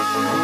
了。